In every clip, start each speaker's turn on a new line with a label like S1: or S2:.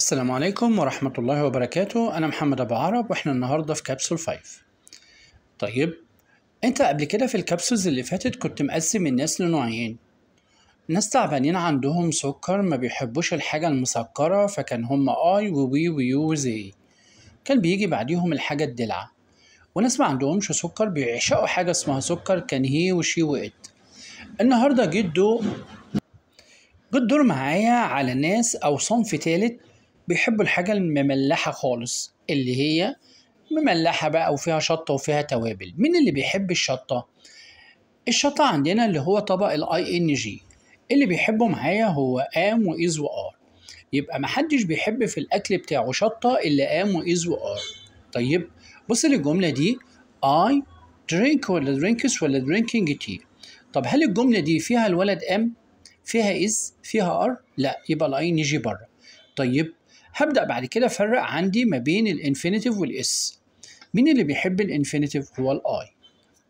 S1: السلام عليكم ورحمة الله وبركاته. أنا محمد أبو عرب وإحنا النهاردة في كبسول 5 طيب أنت قبل كده في الكبسولز اللي فاتت كنت مقسم الناس لنوعين. ناس تعبانين عندهم سكر ما بيحبوش الحاجة المسكرة فكان هم آي ووي ويو وزي كان بيجي بعديهم الحاجة الدلعة وناس ما عندهمش سكر بيعشقوا حاجة اسمها سكر كان هي وشي وإت النهاردة جه الدور جه الدور معايا على ناس أو صنف تالت بيحبوا الحاجة المملحة خالص اللي هي مملحة بقى وفيها شطة وفيها توابل. مين اللي بيحب الشطة؟ الشطة عندنا اللي هو طبق ال ing اللي بيحبه معايا هو am و is و are. يبقى محدش بيحب في الأكل بتاعه شطة إلا am و is و are. طيب بص للجملة دي. I drink ولا drinks ولا drinking tea طب هل الجملة دي فيها الولد am؟ فيها is فيها are؟ لا يبقى ال ing بره. طيب هبدأ بعد كده أفرق عندي ما بين ال infinitive وال s مين اللي بيحب ال infinitive هو ال I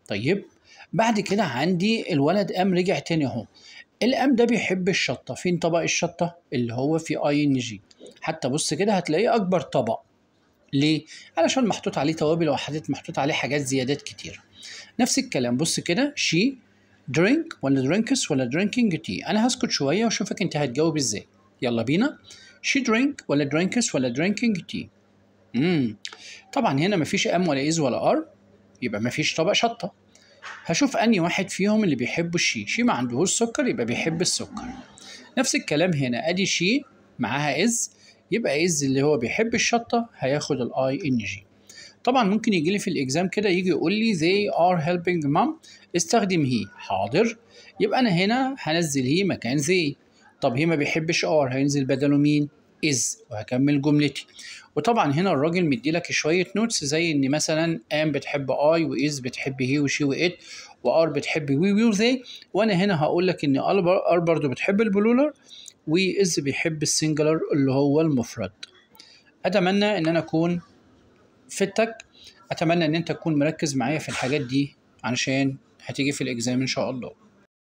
S1: طيب بعد كده عندي الولد am رجع تاني أهو. ال am ده بيحب الشطة. فين طبق الشطة؟ اللي هو في ing حتى بص كده هتلاقيه أكبر طبق. ليه؟ علشان محطوط عليه توابل وحاجات محطوط عليه حاجات زيادات كتير. نفس الكلام. بص كده she drink ولا drinks ولا drinking tea أنا هسكت شوية وأشوفك أنت هتجاوب إزاي. يلا بينا. she drink ولا drinks ولا drinking tea امم طبعا هنا مفيش am ولا is ولا are يبقى مفيش طبق شطة. هشوف اني واحد فيهم اللي بيحبوا ال she. she ما عندهوش سكر يبقى بيحب السكر. نفس الكلام هنا أدي she معاها is يبقى is اللي هو بيحب الشطة هياخد ال ing طبعا ممكن يجي لي في ال exam كده يجي يقول لي they are helping mom استخدم he حاضر. يبقى أنا هنا هنزل هي مكان زي طب هي ما بيحبش are هينزل بدله مين؟ is. وهكمل جملتي. وطبعا هنا الراجل مدي لك شوية notes زي إن مثلا آم بتحب آي وإز بتحب هي وشي وات وآر بتحب وي وي وزي. وأنا هنا هقول لك إن are برضه بتحب ال plural و is بيحب ال singular اللي هو المفرد. أتمنى إن أنا أكون فدتك. أتمنى إن أنت تكون مركز معايا في الحاجات دي علشان هتيجي في الإكزام إن شاء الله.